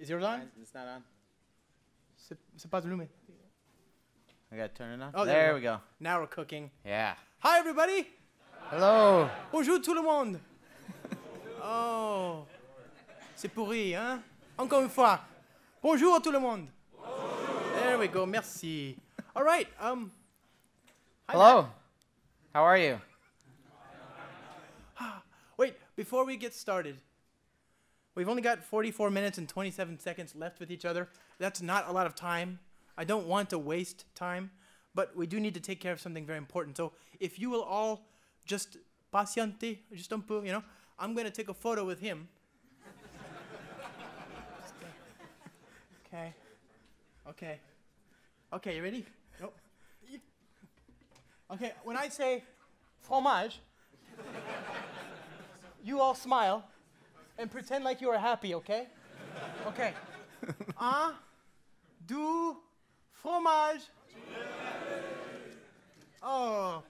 Is yours on? It's not on. C'est c'est pas allumé. I gotta turn it on. Oh, there there we we go. Now we're cooking. Yeah. Hi, everybody. Hello. Bonjour tout le monde. Oh. C'est pourri, hein? Encore une fois. Bonjour tout le monde. There we go. Merci. All right. Um. hi, Hello. How are you? Wait, before we get started, we've only got 44 minutes and 27 seconds left with each other. That's not a lot of time. I don't want to waste time, but we do need to take care of something very important. So if you will all just patiente, just un peu, you know, I'm going to take a photo with him. okay. Okay. Okay, you ready? Nope. Okay, when I say fromage, you all smile and pretend like you are happy, okay? Okay. Ah, Un, deux, fromage. Oh,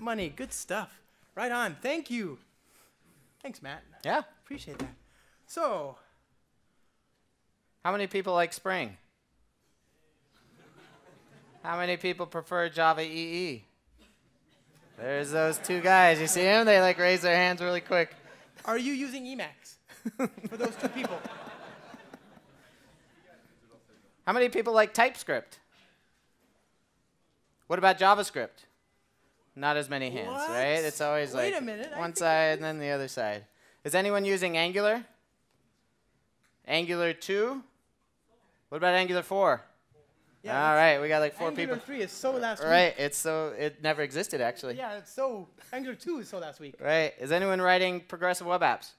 money, good stuff. Right on. Thank you. Thanks, Matt. Yeah. Appreciate that. So, How many people like Spring? How many people prefer Java EE? There's those two guys. You see them? They like raise their hands really quick. are you using Emacs for those two people? How many people like TypeScript? What about JavaScript? Not as many hands, What? right? It's always Wait like a minute, one side and then the other side. Is anyone using Angular? Angular 2? What about Angular 4? Yeah. All right, we got like four Angular people. 3 is so last week. Right, it's so it never existed actually. Yeah, it's so. Angular 2 is so last week. Right. Is anyone writing progressive web apps?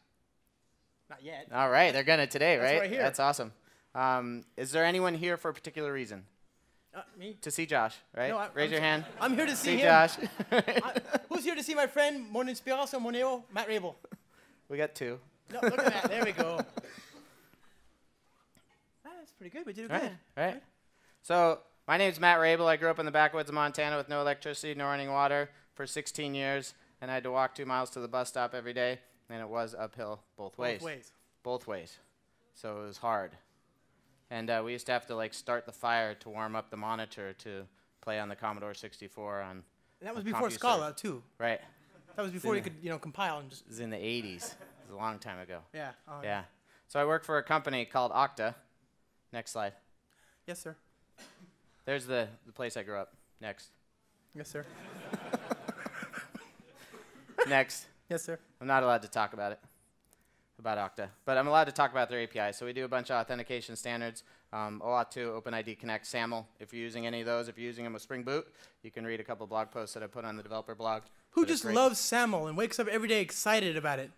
Not yet. All right, they're gonna today, That's right? right here. That's awesome. Um, is there anyone here for a particular reason? Uh, me? To see Josh, right? No, I- Raise I'm your hand. I'm here to see, See him. Josh. I- who's here to see my friend, mon inspiration, mon héros, Matt Raible? we got two. No, look at that. There we go. That's pretty good. We did Right, good. right. So my name's Matt Raible. I grew up in the backwoods of Montana with no electricity, no running water for 16 years, and I had to walk two miles to the bus stop every day, and it was uphill both ways. Both ways. Both ways. So it was hard. And uh, we used to have to like start the fire to warm up the monitor to play on the Commodore 64 on. That was before Scala too. Right. That was before you could, you know, compile and just. It was in the 80s. It was a long time ago. Yeah. oh, Yeah. So I worked for a company called Okta. Next slide. Yes, sir. There's the, the place I grew up. Next. Yes, sir. Next. Yes, sir. I'm not allowed to talk about it, about Okta, but I'm allowed to talk about their API. So we do a bunch of authentication standards, um, OAuth 2, OpenID Connect, SAML. If you're using any of those, if you're using them with Spring Boot, you can read a couple blog posts that I put on the developer blog. Who just loves SAML and wakes up every day excited about it?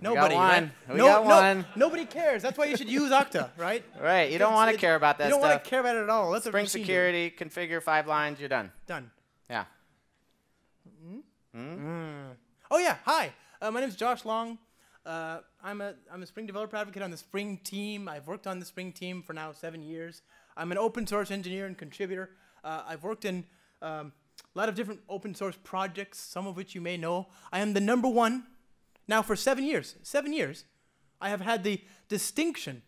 Nobody, right? no, got no, one. Nobody cares. That's why you should use Okta, right? Right, you don't want to care about that You don't want to care about it at all. Let the Spring do security, configure five lines, you're done. Done. Yeah. Hmm? Hmm? Hmm. Oh yeah, hi. Uh, my name is Josh Long. Uh, I'm a I'm a Spring developer advocate on the Spring team. I've worked on the Spring team for now seven years. I'm an open source engineer and contributor. Uh, I've worked in um, a lot of different open source projects, some of which you may know. I am the number one now for seven years. Seven years, I have had the distinction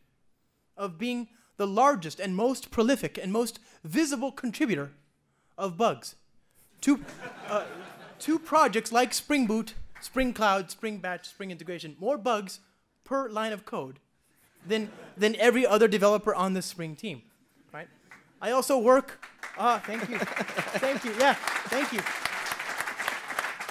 of being the largest and most prolific and most visible contributor of bugs. Two, uh, two projects like Spring Boot, Spring Cloud, Spring Batch, Spring Integration, more bugs per line of code than, than every other developer on the Spring team, right? I also work, ah, thank you, thank you, yeah, thank you.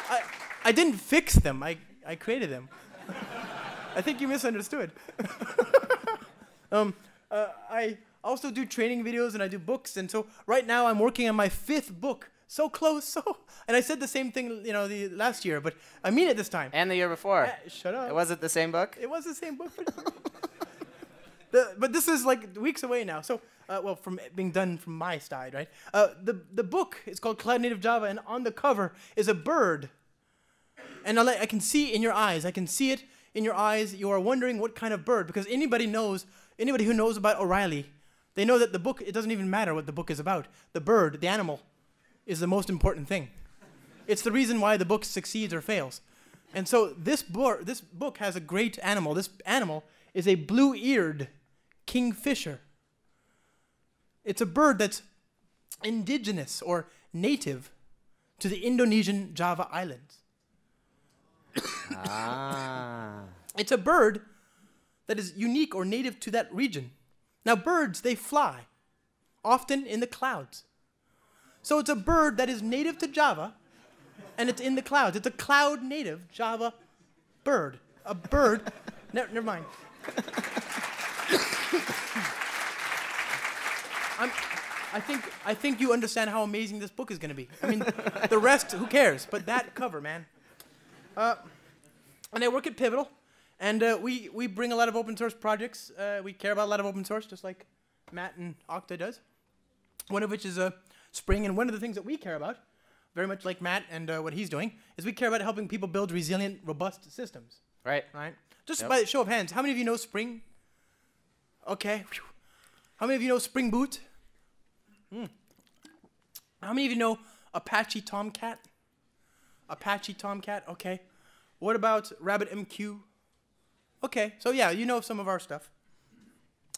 I, I didn't fix them, I, I created them. I think you misunderstood. um, uh, I also do training videos and I do books, and so right now I'm working on my fifth book. So close, so. And I said the same thing, you know, the last year, but I mean it this time. And the year before. Eh, shut up. It was it the same book? It was the same book, but, the, but this is like weeks away now. So, uh, well, from being done from my side, right? Uh, the the book is called Cloud Native Java, and on the cover is a bird. And let- I can see in your eyes. I can see it in your eyes. You are wondering what kind of bird, because anybody knows, anybody who knows about O'Reilly, they know that the book. It doesn't even matter what the book is about. The bird, the animal, is the most important thing. It's the reason why the book succeeds or fails. And so this book, this book has a great animal. This animal is a blue-eared kingfisher. It's a bird that's indigenous or native to the Indonesian Java Islands. ah. It's a bird that is unique or native to that region. Now, birds, they fly, often in the clouds. So it's a bird that is native to Java, and it's in the clouds. It's a cloud native Java bird. A bird. ne- never mind. I'm, I think I think you understand how amazing this book is going to be. I mean, the rest, who cares? But that cover, man. Uh, and I work at Pivotal, and uh, we we bring a lot of open source projects. Uh, we care about a lot of open source, just like Matt and Okta does. One of which is uh, Spring, and one of the things that we care about, very much like Matt and uh, what he's doing, is we care about helping people build resilient, robust systems. Right. Right? Just Yep. by show of hands, how many of you know Spring? Okay. How many of you know Spring Boot? Hmm. How many of you know Apache Tomcat? Apache Tomcat, okay. What about RabbitMQ? Okay, so yeah, you know some of our stuff.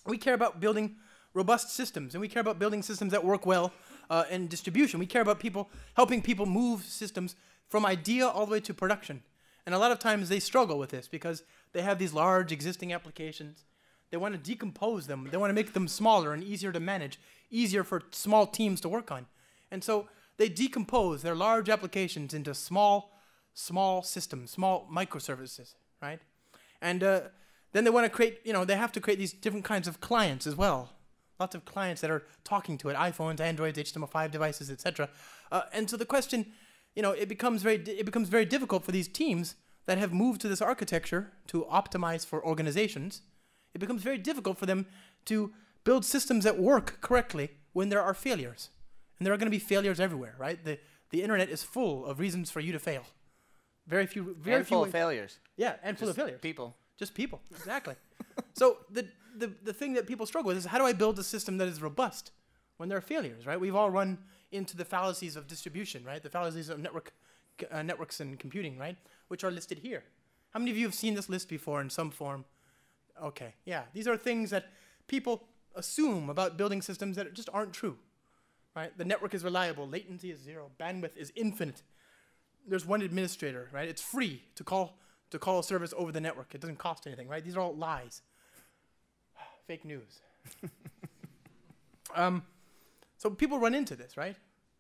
We care about building robust systems, and we care about building systems that work well uh, in distribution. We care about people helping people move systems from idea all the way to production. And a lot of times they struggle with this because they have these large existing applications. They want to decompose them. They want to make them smaller and easier to manage, easier for small teams to work on. And so they decompose their large applications into small, small systems, small microservices, right? And uh, then they want to create, you know, they have to create these different kinds of clients as well. Lots of clients that are talking to it, iPhones, Androids, HTML5 devices, etc. Uh, and so the question, you know, it becomes very, it becomes very difficult for these teams that have moved to this architecture to optimize for organizations. It becomes very difficult for them to build systems that work correctly when there are failures. And there are going to be failures everywhere, right? The, the internet is full of reasons for you to fail. Very few, very and few. full ways- of failures. yeah, and full of failures. People. Just people, exactly. so the, the the thing that people struggle with is how do I build a system that is robust when there are failures, right? We've all run into the fallacies of distribution, right? The fallacies of network uh, networks and computing, right? Which are listed here. How many of you have seen this list before in some form? Okay, yeah, these are things that people assume about building systems that just aren't true, right? The network is reliable, latency is zero, bandwidth is infinite. There's one administrator, right? It's free to call to call a service over the network. It doesn't cost anything, right? These are all lies. Fake news. um, so people run into this, right?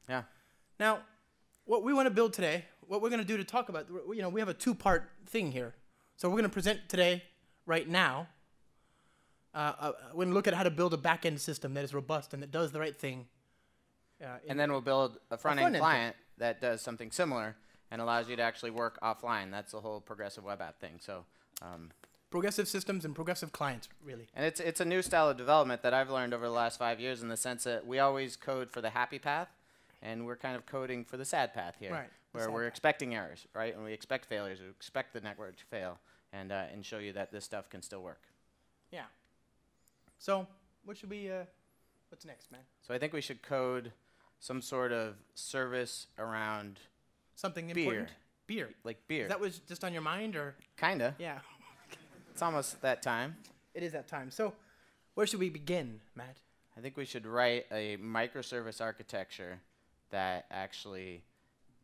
Yeah. Now, what we want to build today, what we're going to do to talk about, you know, we have a two-part thing here. So we're going to present today, right now. Uh, uh, we're going to look at how to build a back-end system that is robust and that does the right thing. Uh, And then we'll build a front end front-end thing. client that does something similar and allows you to actually work offline. That's the whole progressive web app thing. So, um, progressive systems and progressive clients, really. and it's it's a new style of development that I've learned over the last five years in the sense that we always code for the happy path, and we're kind of coding for the sad path here, Right, where we're path. expecting errors, right? And we expect failures. We expect the network to fail, and uh, and show you that this stuff can still work. Yeah. So, what should we? Uh, what's next, man? So I think we should code some sort of service around Something Beer. important. Beer. like beer. That was just on your mind, or Kinda. yeah? It's almost that time. It is that time. So, where should we begin, Matt? I think we should write a microservice architecture that actually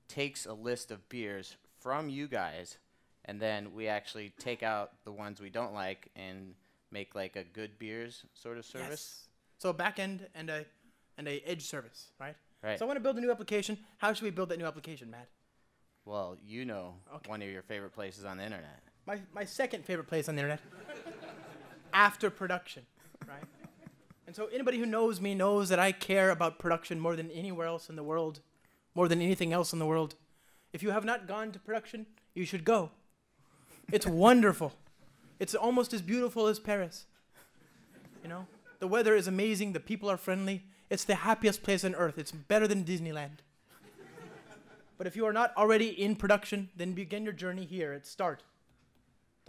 takes a list of beers from you guys, and then we actually take out the ones we don't like and make like a good beers sort of service. Yes. So a back end and a and a edge service, right? Right. So I want to build a new application. How should we build that new application, Matt? Well, you know Okay. one of your favorite places on the internet. My my second favorite place on the internet. After production, right? And so anybody who knows me knows that I care about production more than anywhere else in the world, more than anything else in the world. If you have not gone to production, you should go. It's wonderful. It's almost as beautiful as Paris. You know, the weather is amazing. The people are friendly. It's the happiest place on earth. It's better than Disneyland. but if you are not already in production, then begin your journey here at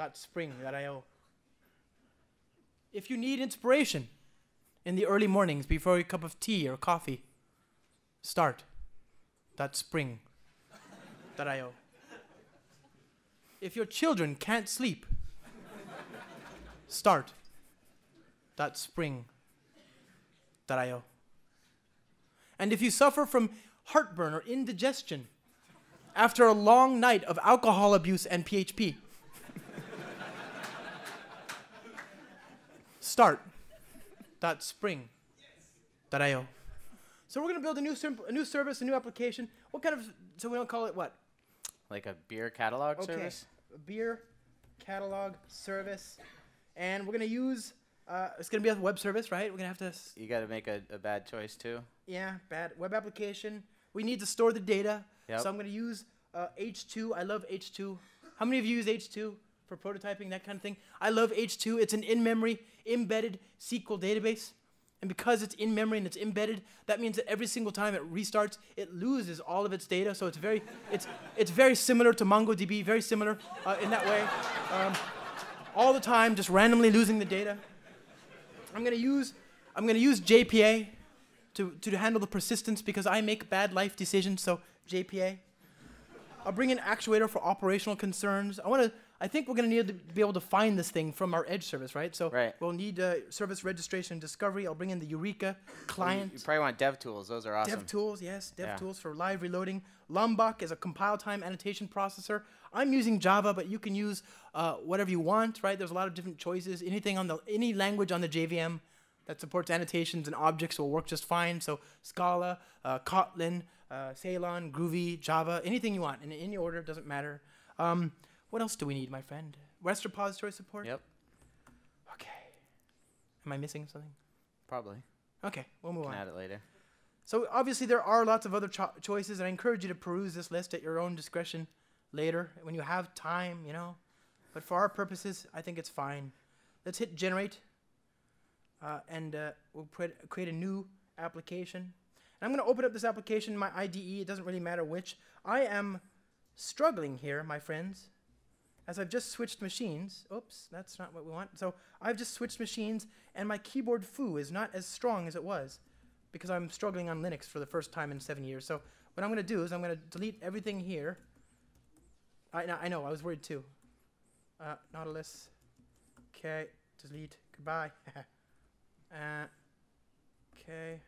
start.spring.io. If you need inspiration in the early mornings before a cup of tea or coffee, start.spring.io. If your children can't sleep, start that spring.io. And if you suffer from heartburn or indigestion after a long night of alcohol abuse and PHP, start.spring.io. So we're going to build a new, a new service, a new application. What kind of, so we don't call it what? Like a beer catalog Okay. service. A beer catalog service. And we're going to use, uh, it's going to be a web service, right? We're going to have to, s- You got to make a, a bad choice too. yeah, bad web application. We need to store the data. Yep. So I'm going to use uh, H2. I love H2. How many of you use H2 for prototyping, that kind of thing? I love H2. It's an in memory, embedded SQL database. And because it's in memory and it's embedded, that means that every single time it restarts, it loses all of its data. So it's very, it's, it's very similar to MongoDB, very similar uh, in that way. Um, all the time, just randomly losing the data. I'm gonna use, I'm gonna use JPA to, to handle the persistence because I make bad life decisions. So JPA. I'll bring in actuator for operational concerns. I want to. I think we're going to need to be able to find this thing from our edge service, right? So Right. we'll need uh, service registration discovery. I'll bring in the Eureka client. You probably want dev tools. Those are awesome. Dev tools, yes, dev Yeah. tools for live reloading. Lombok is a compile time annotation processor. I'm using Java, but you can use uh, whatever you want, right? There's a lot of different choices. Anything on the any language on the JVM that supports annotations and objects will work just fine. So Scala, uh, Kotlin, uh, Ceylon, Groovy, Java, anything you want, in any order, doesn't matter. Um, what else do we need, my friend? REST repository support. Yep. Okay. Am I missing something? Probably. Okay, we'll move Can on. add it later. So obviously there are lots of other cho- choices, and I encourage you to peruse this list at your own discretion later when you have time, you know. But for our purposes, I think it's fine. Let's hit generate, uh, and uh, we'll put, create a new application. And I'm going to open up this application in my IDE. It doesn't really matter which. I am struggling here, my friends, as I've just switched machines. Oops, that's not what we want. So I've just switched machines, and my keyboard foo is not as strong as it was because I'm struggling on Linux for the first time in seven years. So what I'm going to do is I'm going to delete everything here. I, I know, I was worried too. Uh, Nautilus. Okay, delete. Goodbye. uh, okay.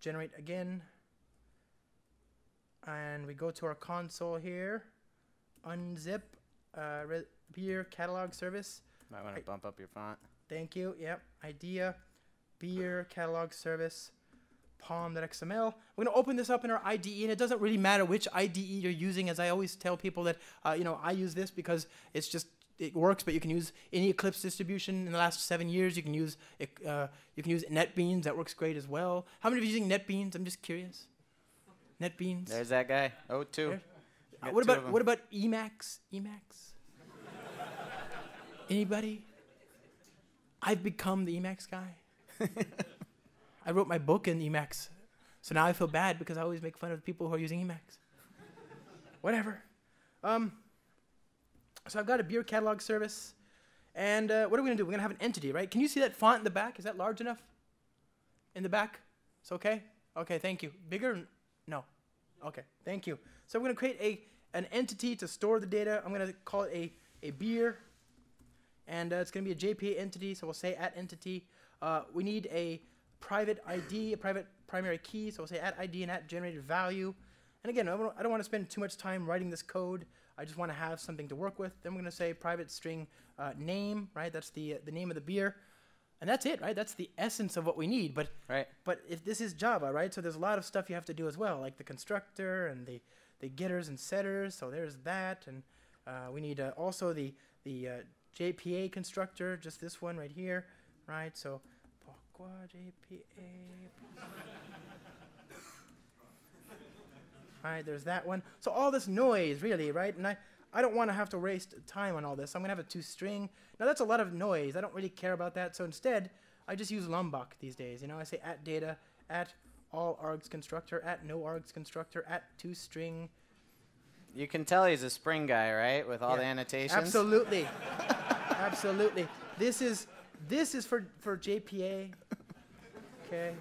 Generate again. And we go to our console here. Unzip. Uh, re- beer catalog service. Might want I- to bump up your font. Thank you. Yep. Idea, beer, catalog service, pom.xml. We're going to open this up in our IDE, and it doesn't really matter which IDE you're using. As I always tell people that, uh, you know, I use this because it's just, it works, but you can use any Eclipse distribution in the last seven years. You can use, ec- uh, you can use NetBeans. That works great as well. How many of you using NetBeans? I'm just curious. NetBeans. There's that guy. Oh, two. There. What about what about Emacs? Emacs? Anybody? I've become the Emacs guy. I wrote my book in Emacs, so now I feel bad because I always make fun of people who are using Emacs. Whatever. Um, so I've got a beer catalog service, and uh, what are we gonna do? We're gonna have an entity, right? Can you see that font in the back? Is that large enough? In the back? It's okay. Okay, thank you. Bigger? Okay, thank you. So I'm going to create a an entity to store the data. I'm going to call it a, a beer. And uh, it's going to be a JPA entity, so we'll say at entity. Uh, we need a private ID, a private primary key, so we'll say at ID and at generated value. And again, I don't, I don't want to spend too much time writing this code. I just want to have something to work with. Then we're going to say private string uh, name, right? That's the, the name of the beer. And that's it, right? That's the essence of what we need. But Right. but if this is Java, right? So there's a lot of stuff you have to do as well, like the constructor and the, the getters and setters. So there's that, and uh, we need uh, also the the uh, JPA constructor, just this one right here, right? So pourquoi JPA? Right, there's that one. So all this noise, really, right? And I, I don't want to have to waste time on all this. I'm gonna have a toString. Now that's a lot of noise. I don't really care about that. So instead, I just use Lombok these days. You know, I say at data, at all args constructor, at no args constructor, at ToString. You can tell he's a spring guy, right? With all Yeah. the annotations. Absolutely, absolutely. This is this is for for JPA. Okay.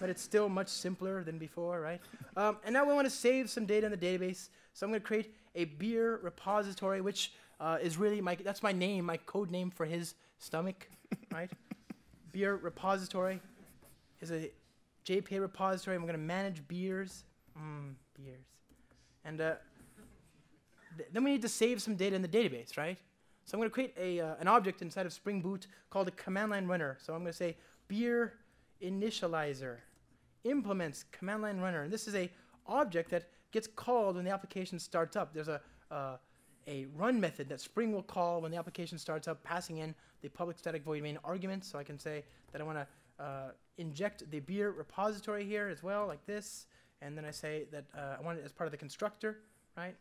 But it's still much simpler than before, right? Um, and now we want to save some data in the database. So I'm going to create a beer repository, which uh, is really my that's my name, my code name for his stomach, right? Beer repository is a JPA repository. I'm going to manage beers. Mm, beers. And uh, th- then we need to save some data in the database, right? So I'm going to create a, uh, an object inside of Spring Boot called a command line runner. So I'm going to say beer initializer implements command line runner. And this is a object that gets called when the application starts up. There's a, uh, a run method that Spring will call when the application starts up, passing in the public static void main arguments. So I can say that I want to uh, inject the beer repository here as well, like this. And then I say that uh, I want it as part of the constructor, right? And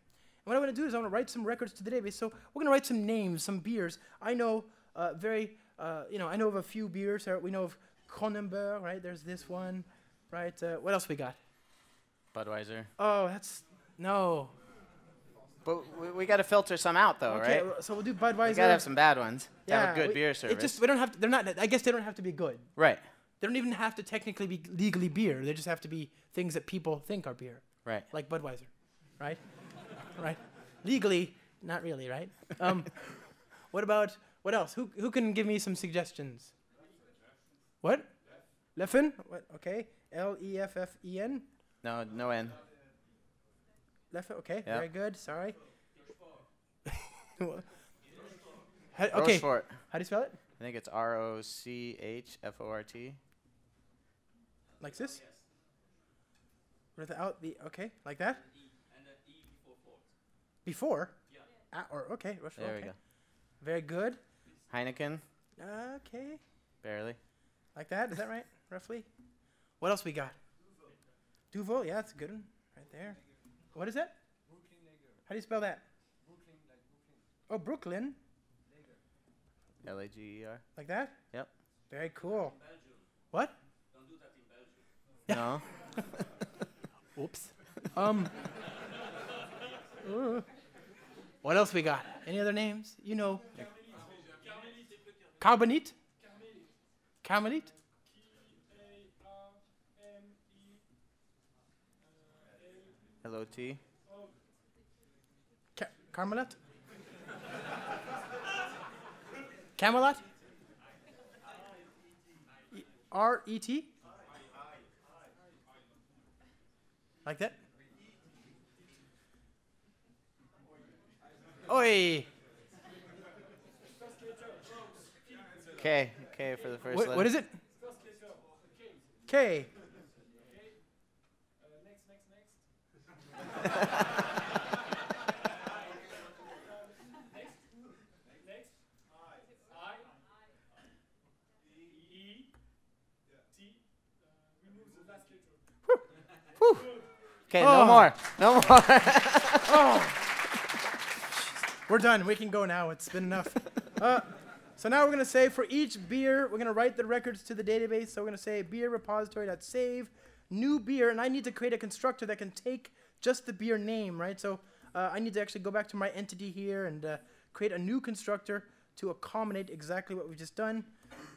what I want to do is I want to write some records to the database. So we're going to write some names, some beers. I know uh, very, uh, you know, I know of a few beers. We know of Kronenbourg, right? There's this one, right? Uh, what else we got? Budweiser. Oh, that's no. But we, we got to filter some out, though, okay, right? w- so we'll do Budweiser. We Budweiser. got to have some bad ones. to have a good we- beer It service. just we don't have to. They're not. I guess they don't have to be good. right, They don't even have to technically be legally beer. They just have to be things that people think are beer, right. like Budweiser, right? right. Legally, not really, right? Um, what about what else? Who who can give me some suggestions? What? Leffen? What? Okay. L E F F E N. No, no N. Leffen. Okay. Yeah. Very good. Sorry. How- okay. Rochefort. How do you spell it? I think it's R O C H F O R T. Like this? Without the okay, like that. Before. Ah, or okay, Russian. There okay. we go. Very good. Heineken, Okay, barely. like that. Is that right? Roughly. What else we got? Duvel. Yeah, that's a good one. Right there. What is that? Brooklyn Lager. How do you spell that? Brooklyn. Oh, Brooklyn. L A G E R. Like that. Yep. Very cool. What? Don't do that in Belgium. No. Oops. Um. uh, what else we got? Any other names? You know. Carbonite. Carmelite. L O T. Ca- Carmelite. Camelot. E- R E T. Like that. Oi. K. K for the first What, letter. what is it? K. Okay, Oh. no more. No more. oh. We're done. We can go now. It's been enough. Uh, so now we're going to say for each beer, we're going to write the records to the database. So we're going to say beer repository.save new beer, and I need to create a constructor that can take just the beer name, right? So uh, I need to actually go back to my entity here and uh, create a new constructor to accommodate exactly what we've just done.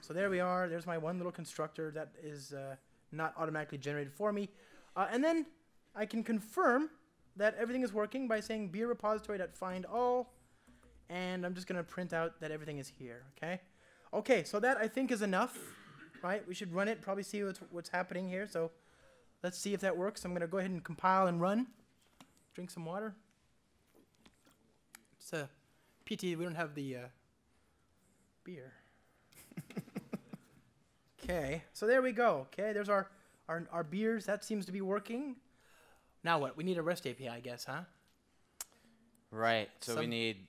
So there we are. There's my one little constructor that is uh, not automatically generated for me. Uh, and then I can confirm that everything is working by saying beer repository.find all. And I'm just going to print out that everything is here, okay? Okay, so that I think is enough, right? We should run it, probably see what's, what's happening here. So let's see if that works. I'm going to go ahead and compile and run. Drink some water. It's a PT, we don't have the uh, beer. Okay, so there we go. Okay, there's our, our, our beers. That seems to be working. Now what? We need a REST API, I guess, huh? right. So we need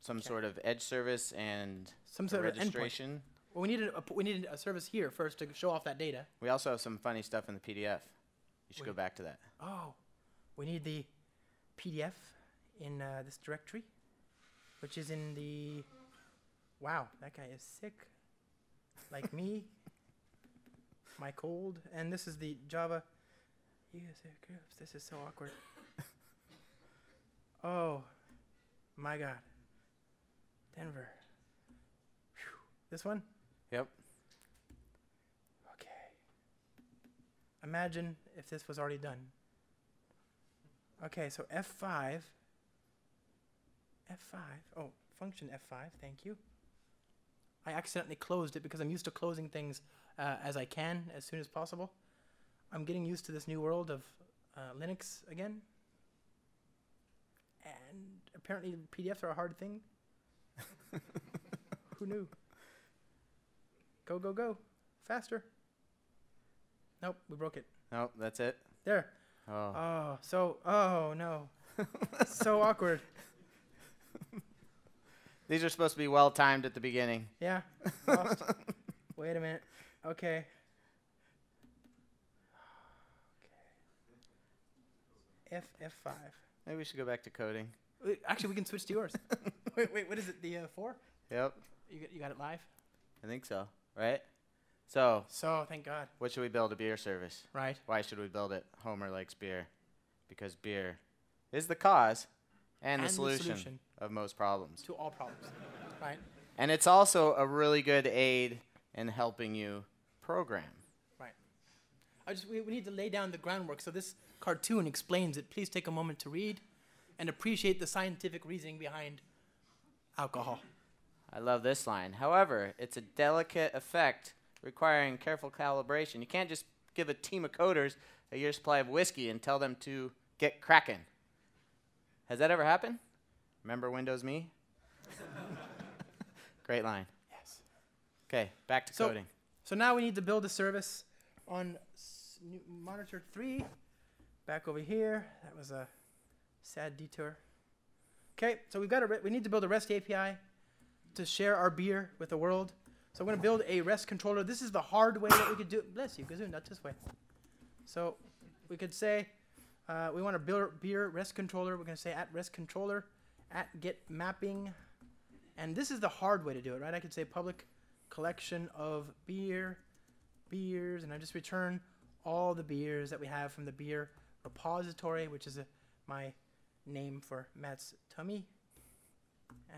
some Okay. sort of edge service and Some sort of registration. Well, we needed a, we needed a service here first to show off that data. We also have some funny stuff in the PDF. You should go back to that. Oh, we need the PDF in uh, this directory, which is in the. Wow, that guy is sick, like me. My cold, and this is the Java. User groups. This is so awkward. oh, my God. Denver. Phew. This one. Yep. Okay. Imagine if this was already done. Okay, so F5. F5. Oh, function F5. Thank you. I accidentally closed it because I'm used to closing things uh, as I can as soon as possible. I'm getting used to this new world of uh, Linux again. And apparently PDFs are a hard thing. Who knew? Go, go, go. Faster. Nope, we broke it. Nope, that's it. There. Oh. Oh, so, oh no. so awkward. These are supposed to be well timed at the beginning. Yeah. Lost. Wait a minute. Okay. F F5. Maybe we should go back to coding. Wait, Actually, we can switch to yours. wait, wait, what is it? The uh, four? Yep, You got, you got it live? I think so. Right? So, So, thank God. what should we build a beer service? Right. Why should we build it? Homer likes beer. Because beer is the cause and, the, And the solution solution. of most problems. To all problems. Right. And it's also a really good aid in helping you program. Right. I just we, we need to lay down the groundwork. So this cartoon explains it. Please take a moment to read and appreciate the scientific reasoning behind alcohol. I love this line. However, it's a delicate effect requiring careful calibration. You can't just give a team of coders a year's supply of whiskey and tell them to get cracking. Has that ever happened? Remember Windows Me? Great line. Yes. Okay, back to So- coding. So now we need to build a service on monitor three. Back over here. That was a sad detour. Okay, so we've got a we need to build a REST API to share our beer with the world. So I'm going to build a REST controller. This is the hard way that we could do it. Bless you, Kazoo, not this way. So we could say uh, we want to build beer REST controller. We're going to say at REST controller at get mapping. And this is the hard way to do it, right? I could say public collection of beer, beers, and I just return all the beers that we have from the beer repository, which is a, my name for Matt's tummy.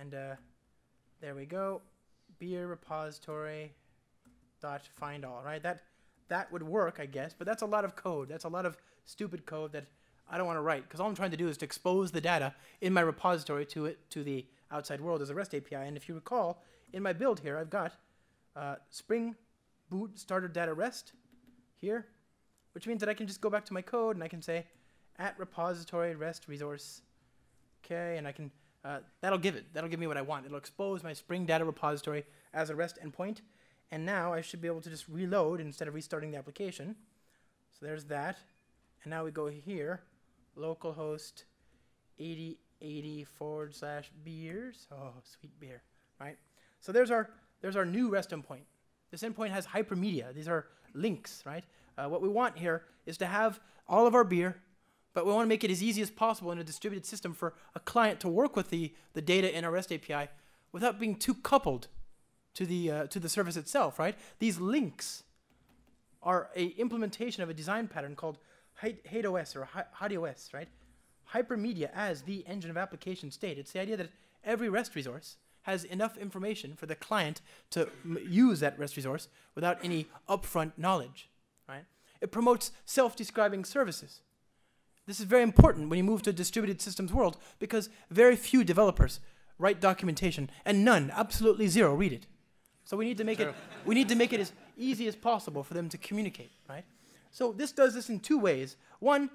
And uh, there we go, beer repository dot find all. Right, that that would work, I guess, but that's a lot of code. That's a lot of stupid code that I don't want to write because all I'm trying to do is to expose the data in my repository to it to the outside world as a REST API. And if you recall, in my build here, I've got uh, Spring Boot Starter Data REST here, which means that I can just go back to my code and I can say at repository REST resource. Okay, and I can uh, that'll give it that'll give me what I want. It'll expose my Spring Data repository as a REST endpoint, and now I should be able to just reload instead of restarting the application. So there's that, and now we go here, localhost 8080 forward slash beers. Oh, sweet beer, right? So there's our there's our new REST endpoint. This endpoint has hypermedia. These are links, right? Uh, what we want here is to have all of our beer, but we want to make it as easy as possible in a distributed system for a client to work with the, the data in our REST API without being too coupled to the uh, to the service itself, right? These links are a implementation of a design pattern called HATEOAS or HaDOS, right? Hypermedia as the engine of application state. It's the idea that every REST resource has enough information for the client to use that REST resource without any upfront knowledge, right? It promotes self-describing services. This is very important when you move to a distributed systems world because very few developers write documentation and none, absolutely zero, read it. So we need to make it we need to make it as easy as possible for them to communicate, right? So this does this in two ways. One,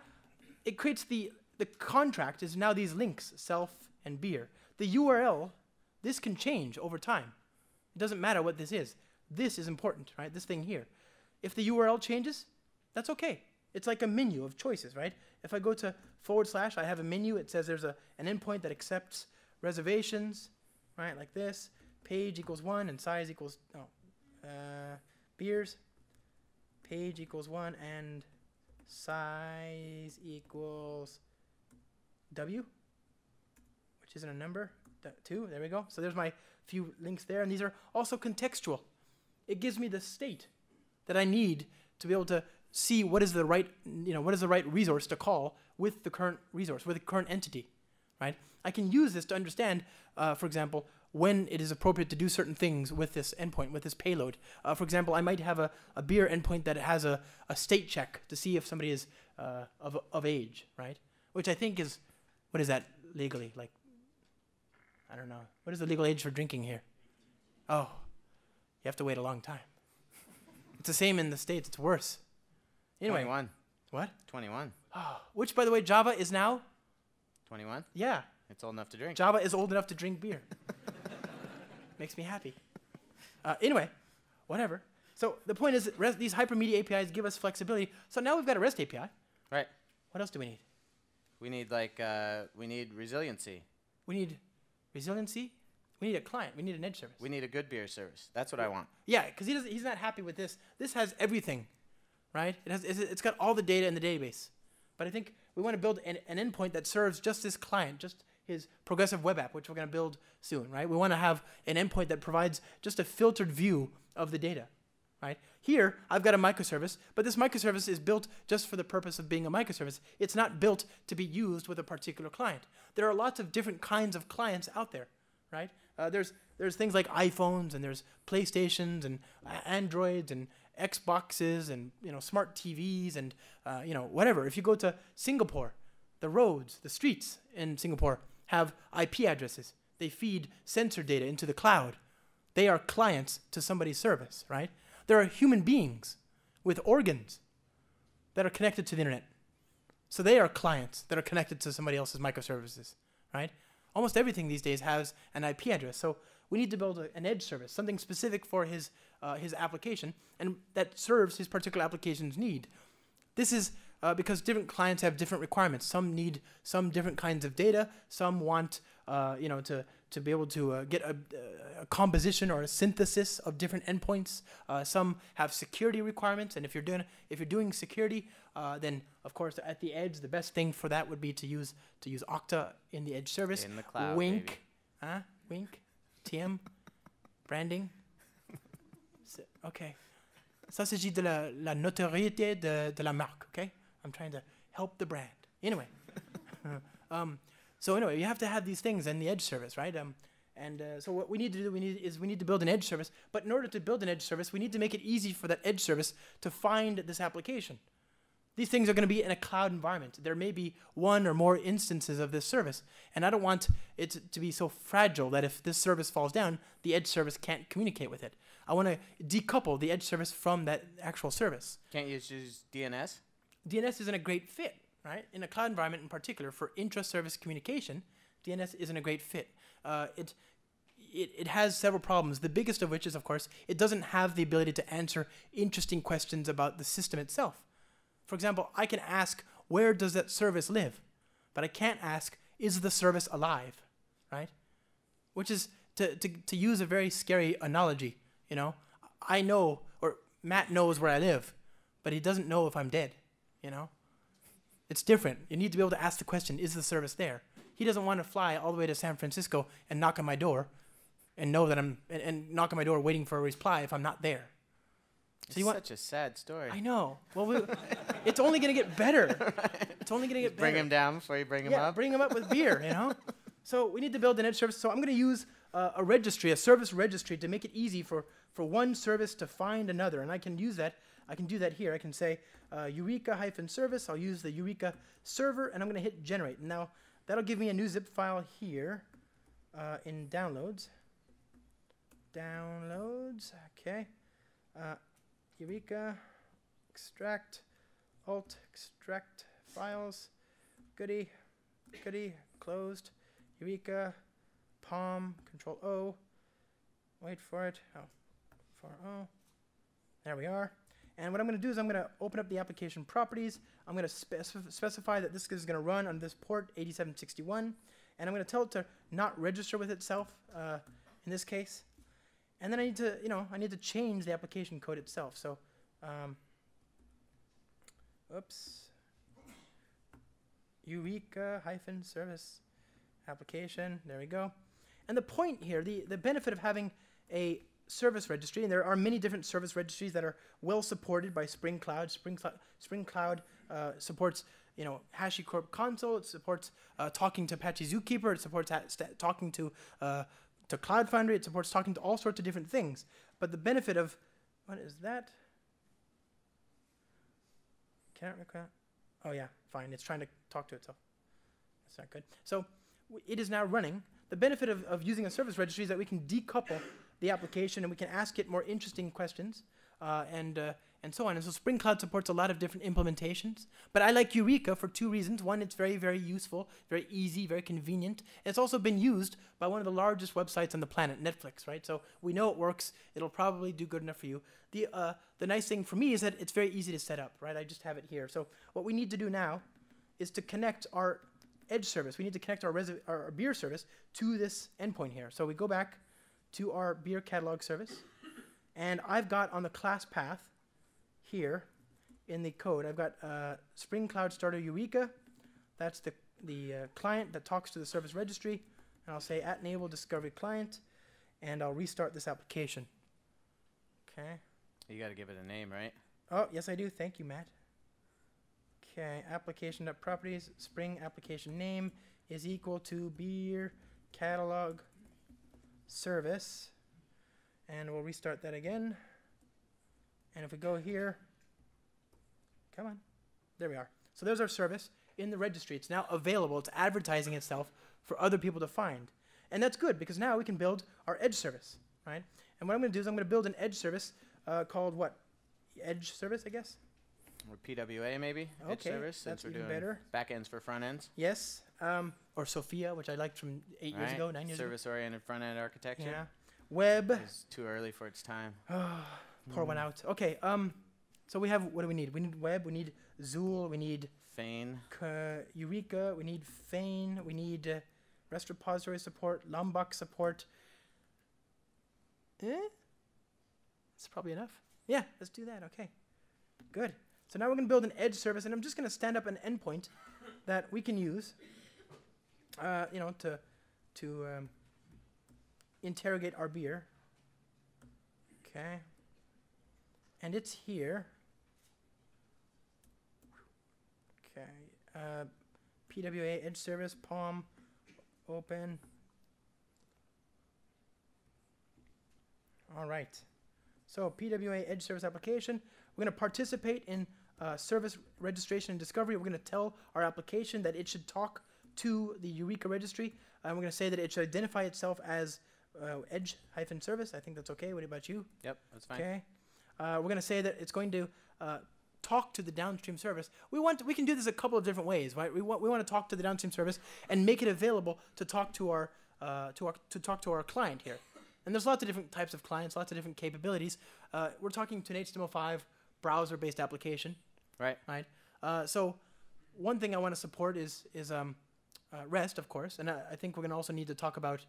it creates the the contract is now these links, self and beer. The URL, this can change over time. It doesn't matter what this is. This is important, right? This thing here. If the URL changes, that's okay. It's like a menu of choices, right? If I go to forward slash, I have a menu. It says there's a, an endpoint that accepts reservations, right? Like this. Page equals one and size equals, oh, uh, beers. Page equals one and size equals W, which isn't a number. D- two, there we go. So there's my few links there. And these are also contextual. It gives me the state that I need to be able to see what is the right, you know, what is the right resource to call with the current resource, with the current entity, right? I can use this to understand, uh, for example, when it is appropriate to do certain things with this endpoint, with this payload. Uh, for example, I might have a, a beer endpoint that has a, a state check to see if somebody is uh, of, of age, right? Which I think is, what is that legally? Like, I don't know. What is the legal age for drinking here? Oh, you have to wait a long time. It's the same in the States, it's worse. Anyway, 21. what? 21. Which, by the way, Java is now, 21. yeah, It's old enough to drink. Java is old enough to drink beer. Makes me happy. Uh, anyway, whatever. So the point is, that REST, these hypermedia APIs give us flexibility. So now we've got a REST API. Right. What else do we need? We need like uh, we need resiliency. We need resiliency. We need a client. We need an edge service. We need a good beer service. That's what I want. Yeah, because he doesn't. He's not happy with this. This has everything, right? It has. It's, got all the data in the database. But I think we want to build an, an endpoint that serves just this client, just his progressive web app, which we're going to build soon, right? We want to have an endpoint that provides just a filtered view of the data, right? Here, I've got a microservice, but this microservice is built just for the purpose of being a microservice. It's not built to be used with a particular client. There are lots of different kinds of clients out there, right? Uh, there's there's things like iPhones and there's PlayStations and uh, Androids and Xboxes and you know smart TVs and uh, you know whatever. If you go to Singapore, the roads, the streets in Singapore have IP addresses. They feed sensor data into the cloud. They are clients to somebody's service, right? There are human beings with organs that are connected to the internet. So they are clients that are connected to somebody else's microservices, right? Almost everything these days has an IP address. So we need to build a, an edge service, something specific for his, uh, his application and that serves his particular application's need. This is uh, because different clients have different requirements. Some need some different kinds of data. Some want, uh, you know, to, to be able to uh, get a, a composition or a synthesis of different endpoints. Uh, some have security requirements, and if you're doing if you're doing security, uh, then of course at the edge, the best thing for that would be to use to use Okta in the edge service. In the cloud, Wink, baby. huh? Wink, TM, branding. Okay. Ça s'agit de la, la notoriété de, de la marque, okay? I'm trying to help the brand. Anyway. um, so anyway, you have to have these things in the edge service, right? Um, and uh, so what we need to do we need, is we need to build an edge service. But in order to build an edge service, we need to make it easy for that edge service to find this application. These things are going to be in a cloud environment. There may be one or more instances of this service, and I don't want it to be so fragile that if this service falls down, the edge service can't communicate with it. I want to decouple the edge service from that actual service. Can't you use DNS? DNS isn't a great fit, right? In a cloud environment in particular, for intra-service communication, DNS isn't a great fit. Uh, it, it, it has several problems. The biggest of which is, of course, it doesn't have the ability to answer interesting questions about the system itself. For example, I can ask, where does that service live? But I can't ask, is the service alive? Right? Which is, to, to, to use a very scary analogy, you know, I know, or Matt knows where I live, but he doesn't know if I'm dead, you know? It's different. You need to be able to ask the question, is the service there? He doesn't want to fly all the way to San Francisco and knock on my door and know that I'm, and, and knock on my door waiting for a reply if I'm not there. It's So you want, such a sad story. I know. Well, we, it's only going to get better. It's only going to get better. Bring him down before you bring him yeah, up. bring him up with beer, you know? so we need to build an edge service. So I'm going to use uh, a registry, a service registry, to make it easy for, for one service to find another. And I can use that. I can do that here. I can say uh, Eureka hyphen service. I'll use the Eureka server, and I'm going to hit generate. Now, that'll give me a new zip file here uh, in downloads. Downloads. Okay. Uh, Eureka extract alt extract files goody goody closed eureka pom control o. Wait for it. Oh for o. There we are. And what i'm going to do is i'm going to open up the application properties. I'm going to spec- specify that this is going to run on this port 8761 and i'm going to tell it to not register with itself uh, in this case. And then i need to you know i need to change the application code itself. So um, Oops. Eureka hyphen service application. There we go. And the point here, the, the benefit of having a service registry, and there are many different service registries that are well supported by Spring Cloud. Spring, Clou- Spring Cloud uh, supports, you know, HashiCorp Consul. It supports uh, talking to Apache Zookeeper. It supports talking to uh, to Cloud Foundry. It supports talking to all sorts of different things. But the benefit of what is that? Can't recall. Oh yeah, fine. It's trying to talk to itself. That's not good. So it is now running. The benefit of, of using a service registry is that we can decouple the application and we can ask it more interesting questions uh, and uh, and so on. And so Spring Cloud supports a lot of different implementations. But I like Eureka for two reasons. One, it's very, very useful, very easy, very convenient. It's also been used by one of the largest websites on the planet, Netflix, right? So we know it works. It'll probably do good enough for you. The, uh, the nice thing for me is that it's very easy to set up, right? I just have it here. So what we need to do now is to connect our edge service. We need to connect our, our beer service to this endpoint here. So we go back to our beer catalog service. And I've got on the class path here in the code, I've got uh, Spring Cloud Starter Eureka. That's the, the uh, client that talks to the service registry. And I'll say at enable discovery client, and I'll restart this application. Okay. You got to give it a name, right? Oh, yes, I do. Thank you, Matt. Okay, application properties, Spring application name is equal to beer catalog service. And we'll restart that again. And if we go here, come on, there we are. So there's our service in the registry. It's now available. It's advertising itself for other people to find. And that's good because now we can build our edge service, right? And what I'm going to do is I'm going to build an edge service uh, called what? Edge service, I guess. Or PWA maybe? Edge Okay, service, since that's we're doing better. back ends for front ends. Yes. Um, or SOFEA, which I liked from eight years right? ago, nine years Service oriented front end architecture. Yeah. Web. It's too early for its time. Pour one out. Okay. Um, so we have what do we need? We need web. We need Zuul. We need Feign. K- Eureka. We need Feign. We need uh, REST repository support. Lombok support. Eh? That's probably enough. Yeah, let's do that. Okay. Good. So now we're going to build an edge service, and I'm just going to stand up an endpoint that we can use, uh, you know, to to um, interrogate our beer. Okay. And it's here. Okay. Uh, PWA Edge Service, pom open. All right. So PWA Edge Service application. We're going to participate in uh, service registration and discovery. We're going to tell our application that it should talk to the Eureka registry. And we're going to say that it should identify itself as uh, Edge hyphen service. I think that's okay. What about you? Yep, that's fine. Okay. Uh, we're going to say that it's going to uh, talk to the downstream service. We want to, we can do this a couple of different ways, right? We want we want to talk to the downstream service and make it available to talk to our uh, to our to talk to our client here. And there's lots of different types of clients, lots of different capabilities. Uh, we're talking to an HTML5 browser-based application, Right. right? Uh, so one thing I want to support is is um, uh, REST, of course, and I, I think we're going to also need to talk about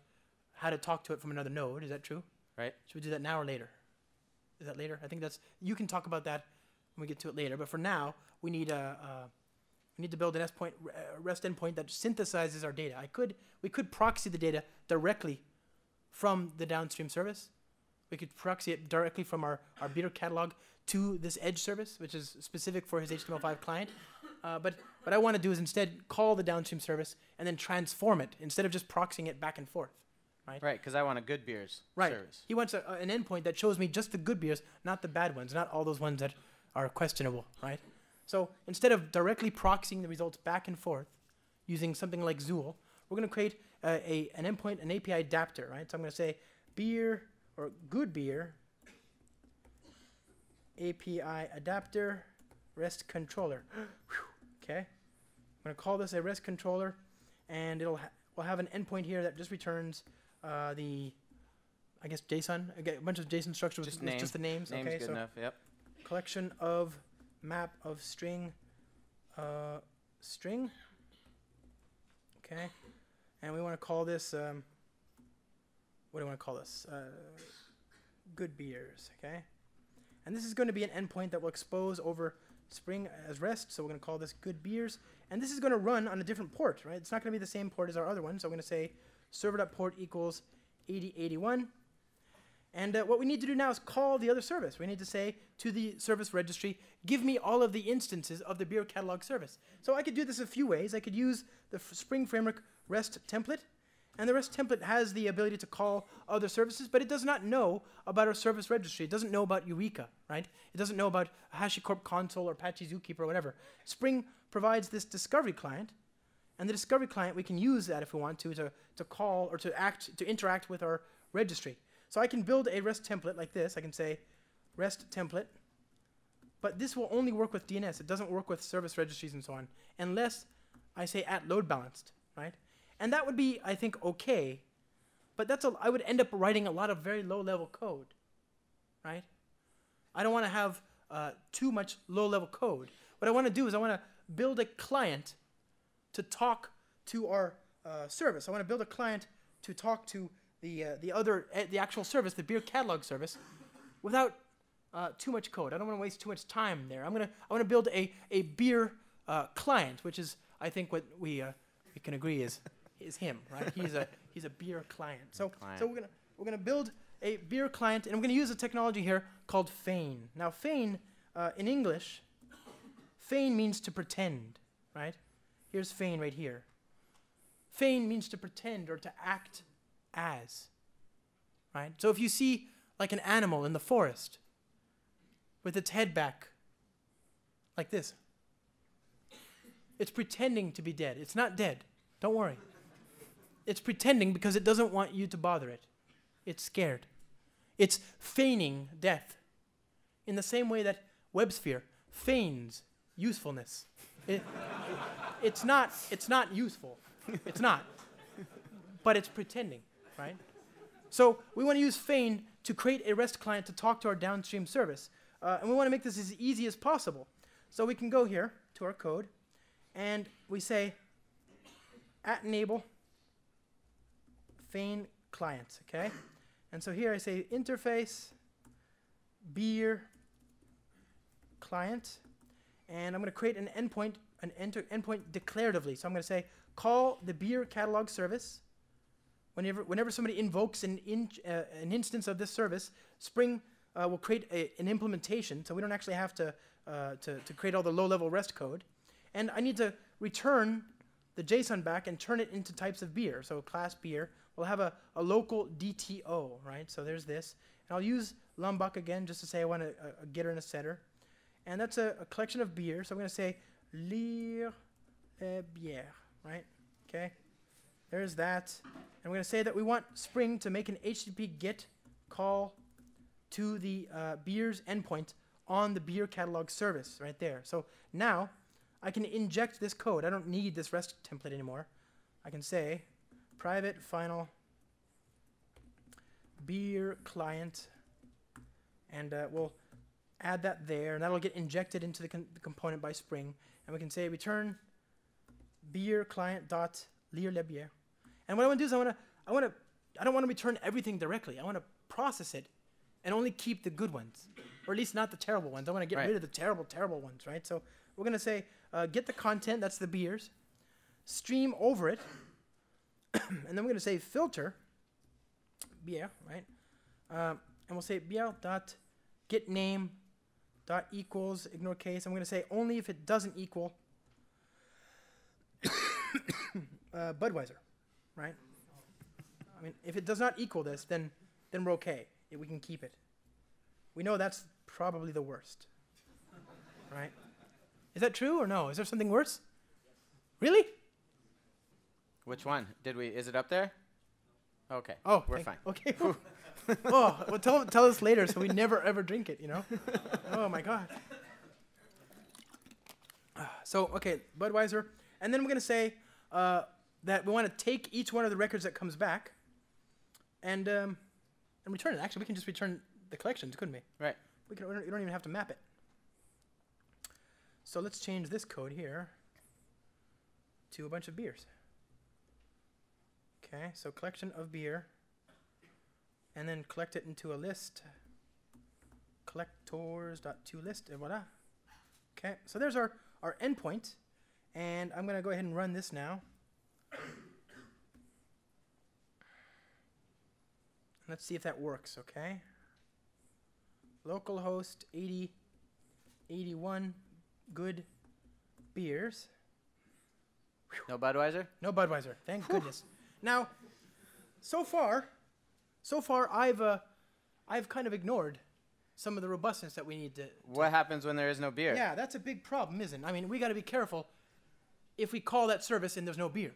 how to talk to it from another node. Is that true? Right. Should we do that now or later? Is that later? I think that's you can talk about that when we get to it later. But for now, we need a uh, we need to build an S point uh, REST endpoint that synthesizes our data. I could we could proxy the data directly from the downstream service. We could proxy it directly from our, our beer catalog to this edge service, which is specific for his HTML5 client. Uh, but what I want to do is instead call the downstream service and then transform it instead of just proxying it back and forth. Right, right, because I want a good beers Right. service. He wants a, an endpoint that shows me just the good beers, not the bad ones, not all those ones that are questionable, right? So instead of directly proxying the results back and forth using something like Zuul, we're going to create a, a, an endpoint, an API adapter, right? So I'm going to say beer or good beer API adapter REST controller. okay. I'm going to call this a REST controller, and it'll ha- we'll have an endpoint here that just returns uh, the I guess JSON. I get a bunch of JSON structures Just with, name. just the names. Name's okay, good so enough. Yep. collection of map of string uh, string. Okay, and we want to call this um, what do we want to call this? Uh, good beers. Okay, and this is going to be an endpoint that will expose over Spring as REST. So we're going to call this good beers, and this is going to run on a different port, right? It's not going to be the same port as our other one. So I'm going to say server.port equals 8081. And uh, what we need to do now is call the other service. We need to say to the service registry, give me all of the instances of the beer catalog service. So I could do this a few ways. I could use the Spring Framework REST template. And the REST template has the ability to call other services, but it does not know about our service registry. It doesn't know about Eureka, right? It doesn't know about HashiCorp Consul or Apache Zookeeper or whatever. Spring provides this discovery client, and the discovery client, we can use that if we want to, to, to call or to act, to interact with our registry. So I can build a REST template like this. I can say REST template, but this will only work with DNS. It doesn't work with service registries and so on, unless I say at load balanced, right? And that would be, I think, okay, but that's a, I would end up writing a lot of very low level code, right? I don't want to have uh, too much low level code. What I want to do is I want to build a client to talk to our uh, service. I want to build a client to talk to the uh, the other uh, the actual service, the beer catalog service, without uh, too much code. I don't want to waste too much time there. I'm gonna I want to build a a beer uh, client, which is I think what we uh, we can agree is is him, right? He's a he's a beer client. So Client. so we're gonna we're gonna build a beer client, and we're gonna use a technology here called feign. Now feign uh, in English, feign means to pretend, right? Here's feign right here. Feign means to pretend or to act as, right? So if you see like an animal in the forest with its head back, like this, it's pretending to be dead. It's not dead. Don't worry. It's pretending because it doesn't want you to bother it. It's scared. It's feigning death. In the same way that WebSphere feigns usefulness. It- it's not it's not useful. It's not. But it's pretending, right? So we want to use feign to create a REST client to talk to our downstream service. Uh, and we want to make this as easy as possible. So we can go here to our code and we say at enable feign client, okay? And so here I say interface beer client, and I'm going to create an endpoint, an endpoint declaratively. So I'm going to say call the beer catalog service. Whenever, whenever somebody invokes an, in, uh, an instance of this service, Spring uh, will create a, an implementation, so we don't actually have to, uh, to, to create all the low-level REST code. And I need to return the JSON back and turn it into types of beer. So class beer will have a, a local DTO, right? So there's this. And I'll use Lombok again just to say I want a, a, a getter and a setter. And that's a, a collection of beer. So I'm going to say lire les bières, right? Okay. There's that. And we're going to say that we want Spring to make an HTTP GET call to the uh, beers endpoint on the beer catalog service right there. So now I can inject this code. I don't need this REST template anymore. I can say private final beer client, and uh, we'll add that there, and that'll get injected into the, con- the component by Spring. And we can say return beer client dot lire le bière. And what I want to do is I want to I want to I don't want to return everything directly. I want to process it and only keep the good ones, or at least not the terrible ones. I want to get Right. rid of the terrible, terrible ones, right? So we're gonna say uh, get the content. That's the beers. Stream over it, and then we're gonna say filter beer, right? Um, and we'll say beer dot get name dot equals ignore case. I'm gonna say only if it doesn't equal uh, Budweiser, right? I mean, if it does not equal this, then then we're okay. Yeah, we can keep it. We know that's probably the worst, right? Is that true or no? Is there something worse? Really? Which one? Did we? Is it up there? Okay. Oh, we're thank- fine. Okay. oh, well, tell tell us later, so we never ever drink it. You know? oh my god. So okay, Budweiser, and then we're gonna say uh, that we want to take each one of the records that comes back, and um, and return it. Actually, we can just return the collections, couldn't we? Right. We can. We don't, you don't even have to map it. So let's change this code here to a bunch of beers. Okay, so collection of beer, and then collect it into a list. Collectors.toList, and voila. Okay, so there's our, our endpoint, and I'm going to go ahead and run this now. Let's see if that works, okay? Localhost 80, 81 good beers. No Budweiser. No Budweiser. Thank goodness. Now, so far, so far I've uh, I've kind of ignored some of the robustness that we need to. What happens when there is no beer? Yeah, that's a big problem, isn't? it? I mean, we got to be careful if we call that service and there's no beer.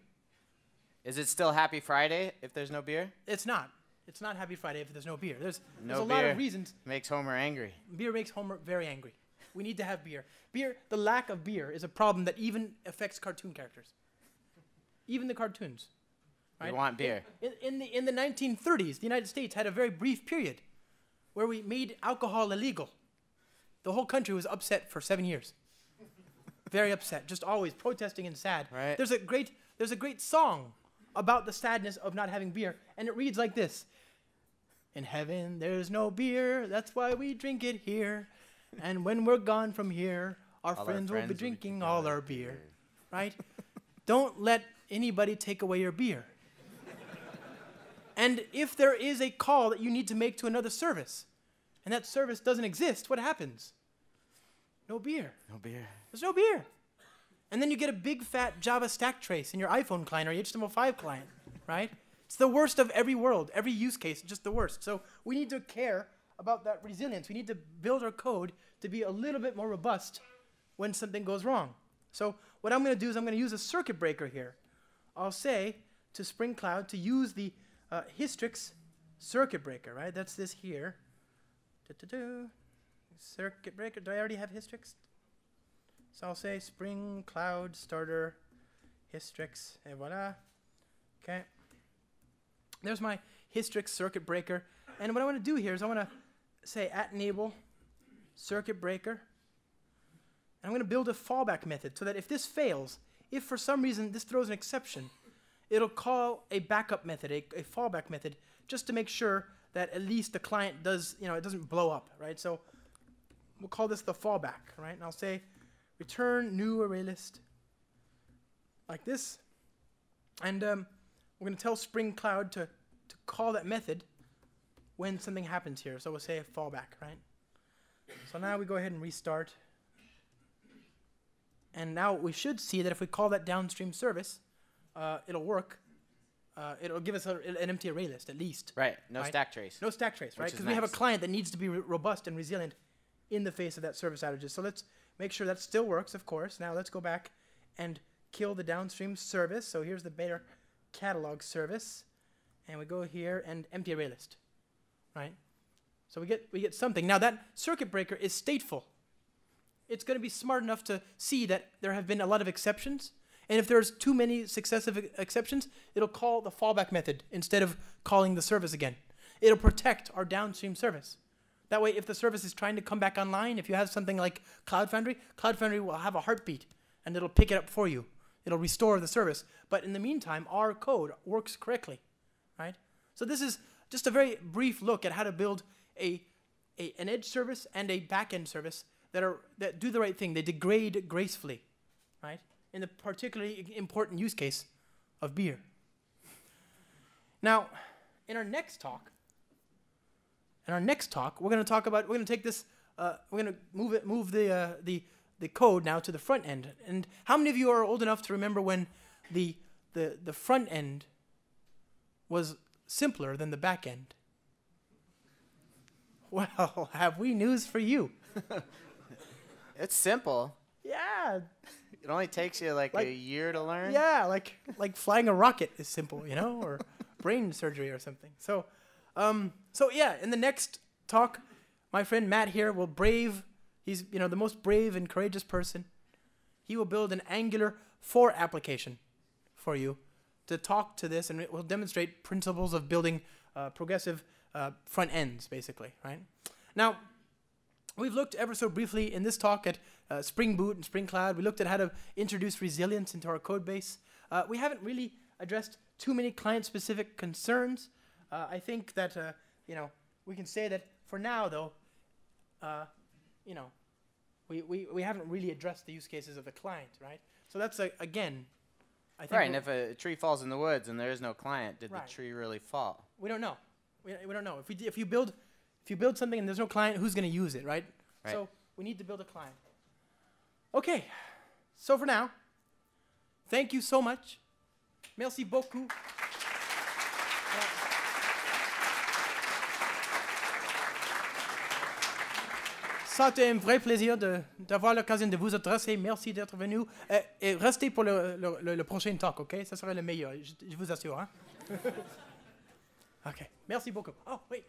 Is it still Happy Friday if there's no beer? It's not. It's not Happy Friday if there's no beer. There's, No there's a lot of reasons. Makes Homer angry. Beer makes Homer very angry. We need to have beer. Beer, the lack of beer is a problem that even affects cartoon characters. Even the cartoons. We want beer. In, in, the, in the 1930s, the United States had a very brief period where we made alcohol illegal. The whole country was upset for seven years. very upset, just always protesting and sad. Right. There's a great there's a great song about the sadness of not having beer, and it reads like this: In heaven there's no beer, that's why we drink it here. And when we're gone from here, our All our friends, will friends be drinking all our our beer. Right? Don't let anybody take away your beer. And if there is a call that you need to make to another service, and that service doesn't exist, what happens? No beer. No beer. There's no beer. And then you get a big fat Java stack trace in your iPhone client or your HTML5 client, right? It's the worst of every world, every use case, just the worst. So we need to care about that resilience. We need to build our code to be a little bit more robust when something goes wrong. So what I'm going to do is I'm going to use a circuit breaker here. I'll say to Spring Cloud to use the uh, Hystrix circuit breaker, right? That's this here. Du-du-du. Circuit breaker. Do I already have Hystrix? So I'll say Spring Cloud Starter Hystrix, et voila. Okay. There's my Hystrix circuit breaker. And what I want to do here is I want to say at enable circuit breaker. And I'm going to build a fallback method so that if this fails, if for some reason this throws an exception, it'll call a backup method, a, a fallback method, just to make sure that at least the client does, you know, it doesn't blow up, right? So we'll call this the fallback, right? And I'll say return new array list like this. And um, we're going to tell Spring Cloud to, to call that method when something happens here. So we'll say fallback, right? So now we go ahead and restart. And now we should see that if we call that downstream service, uh, it'll work. Uh, it'll give us a, an empty array list at least. Right. No Right. stack trace. No stack trace, right? Because we have a client that needs to be re- robust and resilient in the face of that service outages. So let's make sure that still works, of course. Now let's go back and kill the downstream service. So here's the beta catalog service, and we go here and empty array list, right? So we get we get something. Now that circuit breaker is stateful. It's going to be smart enough to see that there have been a lot of exceptions. And if there's too many successive exceptions, it'll call the fallback method instead of calling the service again. It'll protect our downstream service. That way, if the service is trying to come back online, if you have something like Cloud Foundry, Cloud Foundry will have a heartbeat and it'll pick it up for you. It'll restore the service. But in the meantime, our code works correctly, right? So this is just a very brief look at how to build a, a an edge service and a backend service that are that do the right thing. They degrade gracefully, right? In the particularly important use case of beer. Now, in our next talk, in our next talk, we're going to talk about we're going to take this uh, we're going to move it move the uh, the the code now to the front end. And how many of you are old enough to remember when the the the front end was simpler than the back end? Well, have we news for you? It's simple. Yeah, It only takes you like, Like- a year to learn. yeah, like like flying a rocket is simple, you know, or brain surgery or something. So, um, so yeah, in the next talk, my friend Matt here will brave. He's you know the most brave and courageous person. He will build an Angular 4 application for you to talk to this, and it will demonstrate principles of building uh, progressive uh, front ends, basically, right? Now, We've looked ever so briefly in this talk at uh, Spring Boot and Spring Cloud. We looked at how to introduce resilience into our code base. Uh, we haven't really addressed too many client-specific concerns. Uh, I think that uh, you know we can say that for now, though, uh, you know, we, we, we haven't really addressed the use cases of the client, right? So that's a, again, I think Right, and if a tree falls in the woods and there is no client, did Right. the tree really fall? we don't know. We, we don't know if we d- if you build if you build something and there's no client, who's going to use it, right? Right. So we need to build a client. Okay, so for now, thank you so much. Merci beaucoup. Été un vrai plaisir d'avoir l'occasion de vous adresser. Merci d'être venu. Euh, et restez pour le, prochain talk, ok? Ça serait le meilleur, je, vous assure. hein? Okay. Merci beaucoup. Oh, wait.